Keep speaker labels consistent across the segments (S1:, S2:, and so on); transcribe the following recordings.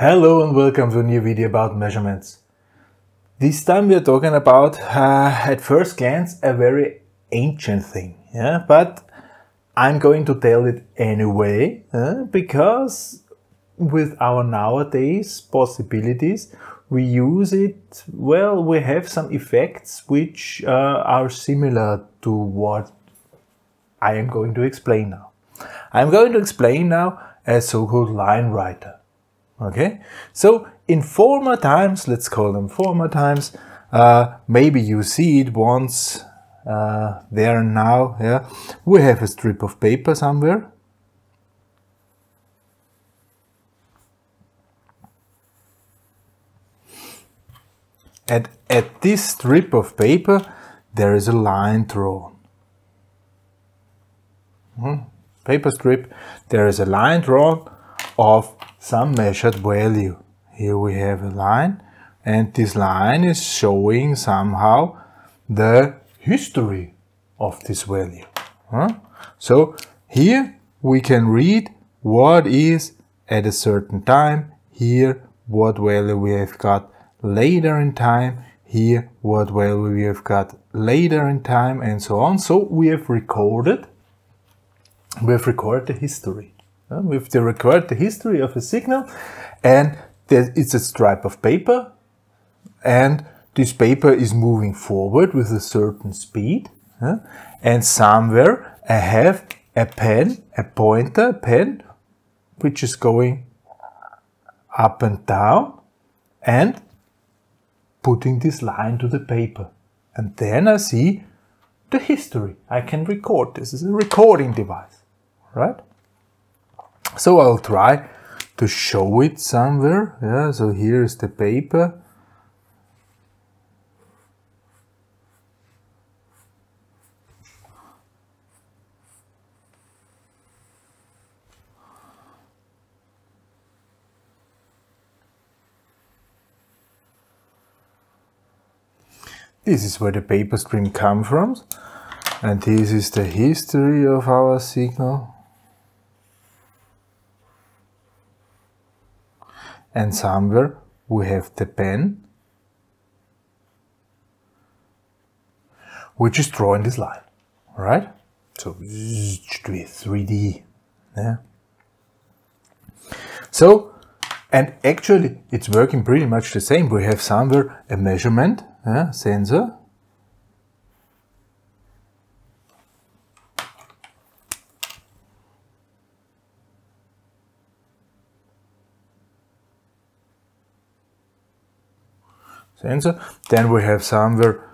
S1: Hello and welcome to a new video about measurements. This time we are talking about, uh, at first glance, a very ancient thing, yeah, but I'm going to tell it anyway, uh, because with our nowadays possibilities, we use it, well, we have some effects which uh, are similar to what I am going to explain now. I'm going to explain now a so-called line writer. Okay, so in former times, let's call them former times, uh, maybe you see it once uh, there and now, yeah, we have a strip of paper somewhere. And at this strip of paper, there is a line drawn. Hmm, paper strip, there is a line drawn of some measured value. Here we have a line and this line is showing somehow the history of this value. Huh? So here we can read what is at a certain time, here what value we have got later in time, here what value we have got later in time and so on. So we have recorded, we have recorded the history. Uh, we've recorded the history of a signal and it's a stripe of paper and this paper is moving forward with a certain speed uh, and somewhere I have a pen, a pointer pen which is going up and down and putting this line to the paper and then I see the history. I can record this. This is a recording device, right? So I'll try to show it somewhere. Yeah, so here is the paper. This is where the paper stream comes from. And this is the history of our signal. And somewhere we have the pen which is drawing this line, right? So 3D, yeah. So, and actually it's working pretty much the same. We have somewhere a measurement yeah, sensor sensor. Then we have somewhere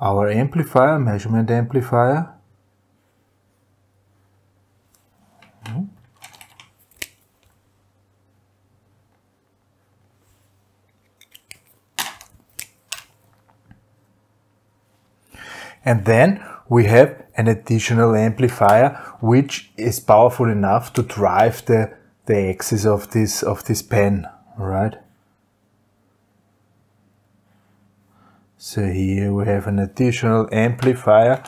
S1: our amplifier, measurement amplifier. And then we have an additional amplifier which is powerful enough to drive the, the axis of this of this pen, right? So here we have an additional amplifier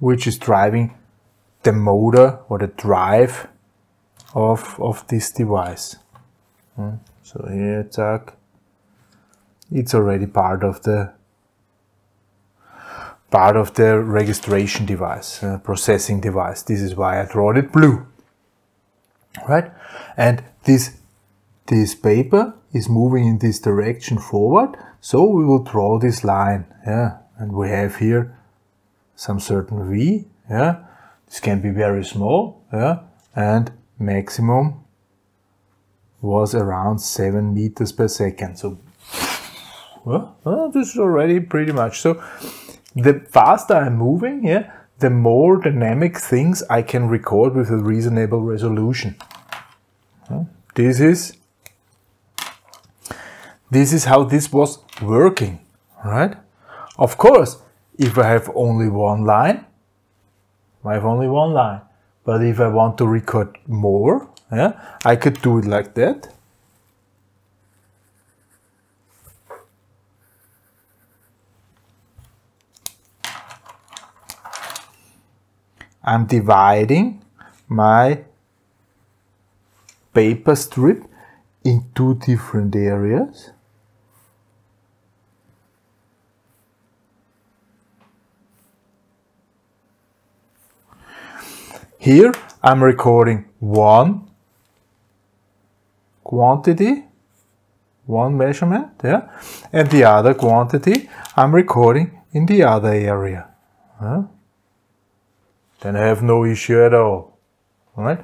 S1: which is driving the motor or the drive of, of this device. Hmm. So here tack, it's already part of the part of the registration device, uh, processing device. This is why I draw it blue. Right? And this this paper is moving in this direction forward, so we will draw this line, yeah, and we have here some certain V, yeah, this can be very small, yeah, and maximum was around 7 meters per second, so well, well, this is already pretty much, so the faster I'm moving, yeah, the more dynamic things I can record with a reasonable resolution. This is this is how this was working, right? Of course, if I have only one line, I have only one line. But if I want to record more, yeah, I could do it like that. I'm dividing my paper strip in two different areas. Here I'm recording one quantity, one measurement, yeah, and the other quantity I'm recording in the other area. Huh? Then I have no issue at all. Right?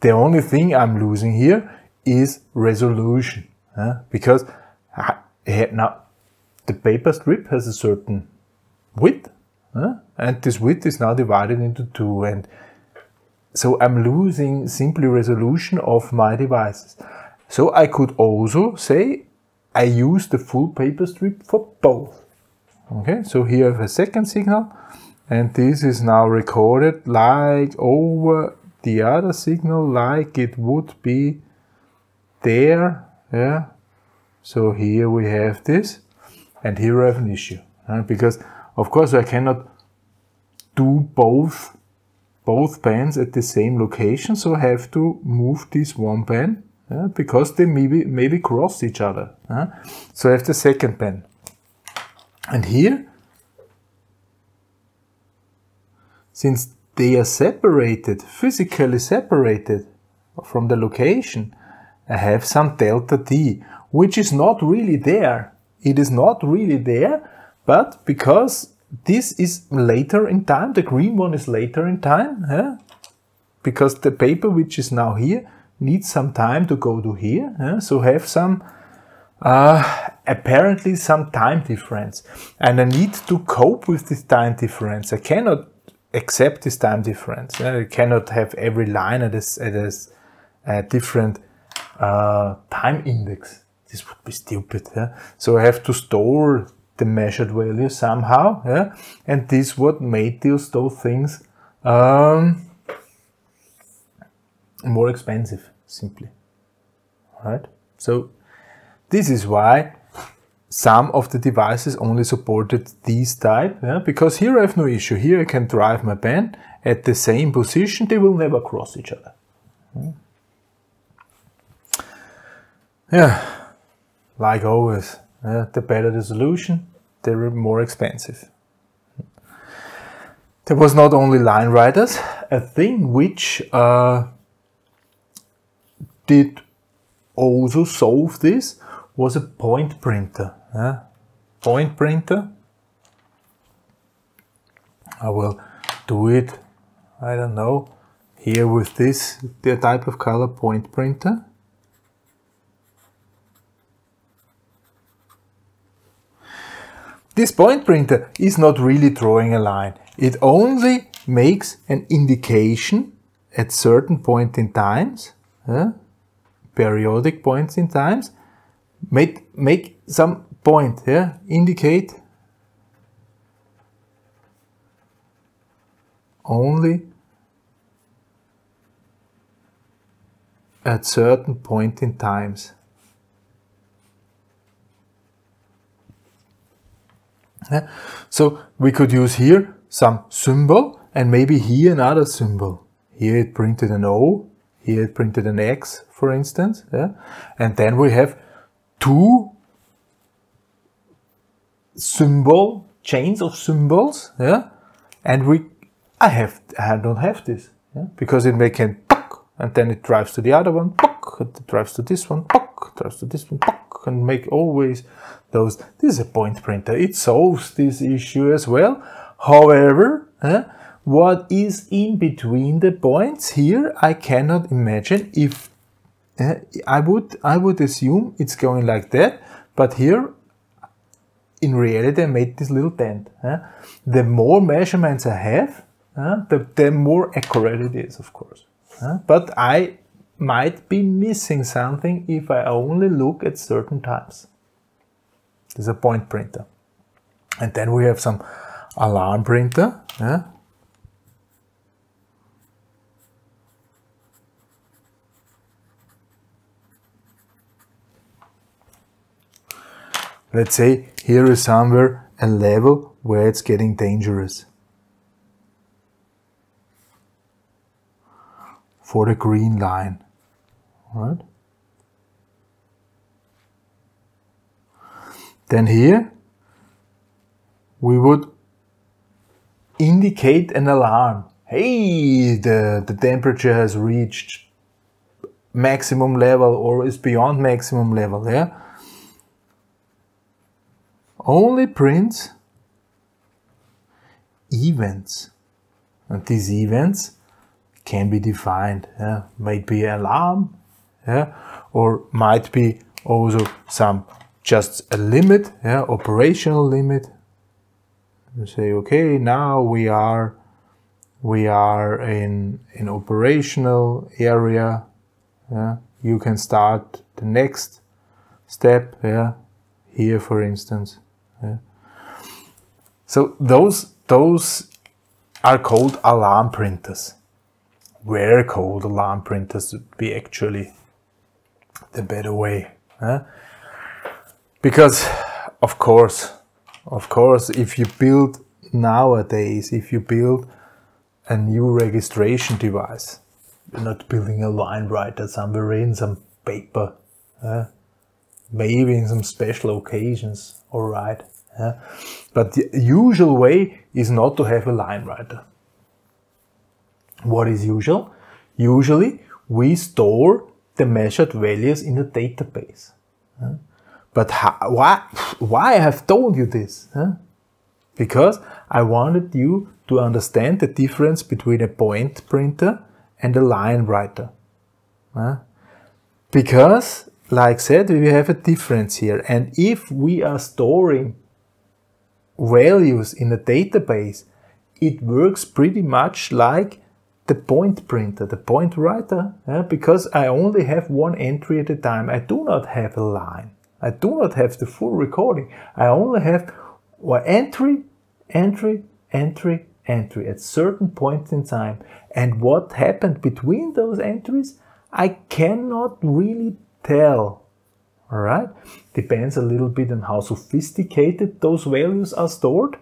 S1: The only thing I'm losing here is resolution, huh? because I, eh, now the paper strip has a certain width, huh? and this width is now divided into two, and so I'm losing simply resolution of my devices. So I could also say I use the full paper strip for both. Okay, so here I have a second signal and this is now recorded like over the other signal like it would be there. Yeah, so here we have this and here I have an issue because of course I cannot do both both bands at the same location, so I have to move this one band yeah, because they maybe maybe cross each other. Yeah? So I have the second band. And here, since they are separated, physically separated from the location, I have some delta t, which is not really there. It is not really there, but because this is later in time. The green one is later in time, yeah? because the paper which is now here needs some time to go to here. Yeah? So have some, uh, apparently some time difference. And I need to cope with this time difference. I cannot accept this time difference. Yeah? I cannot have every line at a, at a, a different uh, time index. This would be stupid. So I have to store the measured value somehow, yeah, and this what made those those things um, more expensive, simply, right? So this is why some of the devices only supported these type, yeah, because here I have no issue. Here I can drive my pen at the same position; they will never cross each other. Yeah, like always. Uh, the better the solution, the more expensive. There was not only line writers, a thing which uh, did also solve this was a point printer. Uh, point printer. I will do it, I don't know, here with this the type of color point printer. This point printer is not really drawing a line. It only makes an indication at certain point in times, uh, periodic points in times, make, make some point, yeah, indicate only at certain point in times. Yeah? So we could use here some symbol and maybe here another symbol. Here it printed an O, here it printed an X, for instance. Yeah? And then we have two symbol chains of symbols. Yeah? And we, I have, I don't have this yeah? because it make an and then it drives to the other one, it drives to this one, drives to this one, and make always those. This is a point printer. It solves this issue as well. However, eh, what is in between the points here, I cannot imagine if eh, I would I would assume it's going like that, but here in reality I made this little dent. Eh? The more measurements I have, eh, the, the more accurate it is, of course. Eh? But I might be missing something if I only look at certain times. This is a point printer. And then we have some alarm printer. Yeah? Let's say here is somewhere a level where it's getting dangerous. For the green line. Right? Then here we would indicate an alarm. Hey, the, the temperature has reached maximum level or is beyond maximum level, yeah? Only prints events. And these events can be defined. Yeah? Might be alarm, yeah? or might be also some just a limit, yeah? operational limit. You say, okay, now we are we are in in operational area. Yeah? You can start the next step. Yeah, here, for instance. Yeah? So those those are called alarm printers. Were called alarm printers would be actually the better way. Huh? Because, of course, of course, if you build nowadays, if you build a new registration device, you're not building a line writer somewhere in some paper. Uh, maybe in some special occasions, all right. But the usual way is not to have a line writer. What is usual? Usually we store the measured values in a database. But how, why, why I have told you this? Because I wanted you to understand the difference between a point printer and a line writer. Because, like said, we have a difference here. And if we are storing values in a database, it works pretty much like the point printer, the point writer, yeah? because I only have one entry at a time. I do not have a line. I do not have the full recording. I only have one entry, entry, entry, entry at certain points in time. And what happened between those entries, I cannot really tell. All right, depends a little bit on how sophisticated those values are stored,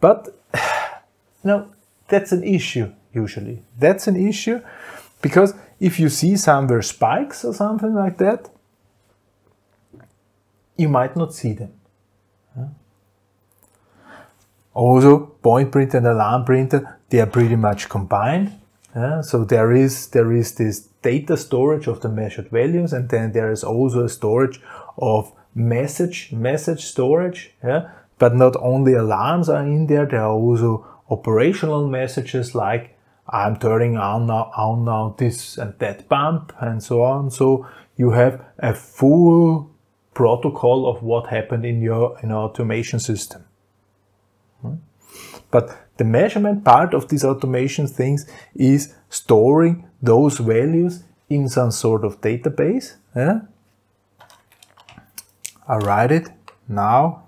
S1: but no, that's an issue usually. That's an issue because if you see somewhere spikes or something like that, you might not see them. Also, point printer and alarm printer, they are pretty much combined. So there is there is this data storage of the measured values, and then there is also a storage of message message storage. Yeah, but not only alarms are in there, there are also operational messages like I'm turning on now, on now this and that pump and so on. So you have a full protocol of what happened in your in automation system. Hmm? But the measurement part of these automation things is storing those values in some sort of database. Yeah? I write it now.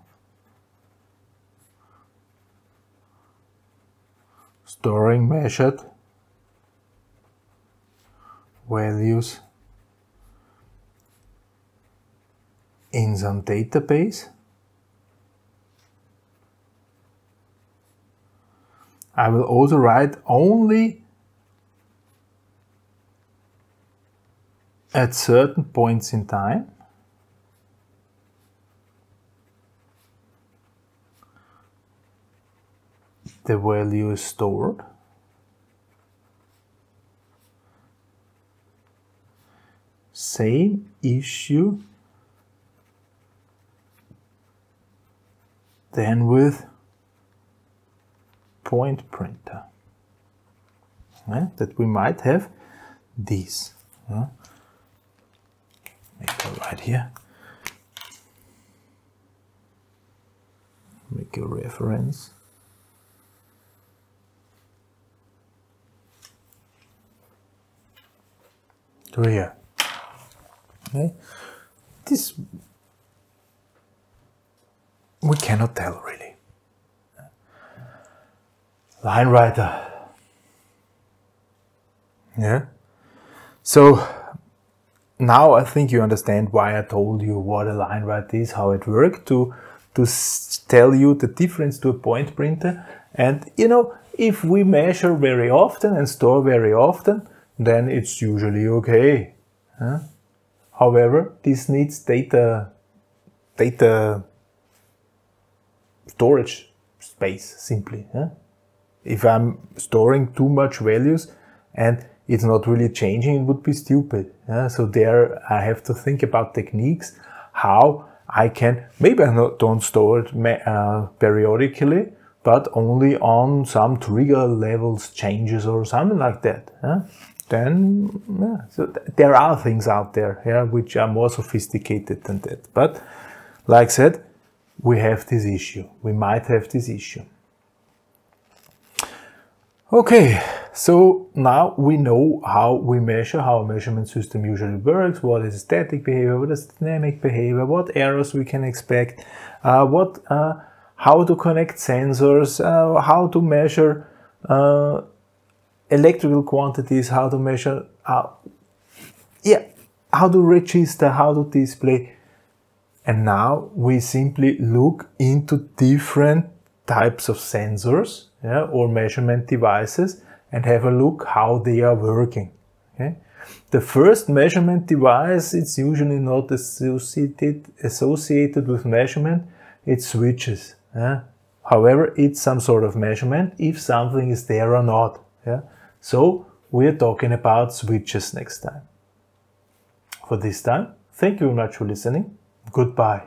S1: Storing measured values in some database. I will also write only at certain points in time. The value is stored. Same issue then with point printer. Yeah, that we might have these. Yeah. Make it right here. Make a reference. To here. Okay. This we cannot tell really line writer. Yeah. So now I think you understand why I told you what a line writer is, how it worked to to tell you the difference to a point printer. And you know, if we measure very often and store very often, then it's usually okay. Huh? However, this needs data, data storage space simply. Huh? If I'm storing too much values and it's not really changing, it would be stupid. So there I have to think about techniques, how I can, maybe I not, don't store it uh, periodically, but only on some trigger levels changes or something like that. Then, yeah. so th there are things out there yeah, which are more sophisticated than that. But like I said, we have this issue. We might have this issue. Okay, so now we know how we measure, how a measurement system usually works, what is static behavior, what is dynamic behavior, what errors we can expect, uh, what, uh, how to connect sensors, uh, how to measure uh, electrical quantities, how to measure, uh, yeah, how to register, how to display. And now we simply look into different types of sensors yeah, or measurement devices and have a look how they are working. Okay? The first measurement device, it's usually not associated, associated with measurement, it switches. Yeah? However, it's some sort of measurement if something is there or not. Yeah? So we're talking about switches next time. For this time, thank you very much for listening. Goodbye.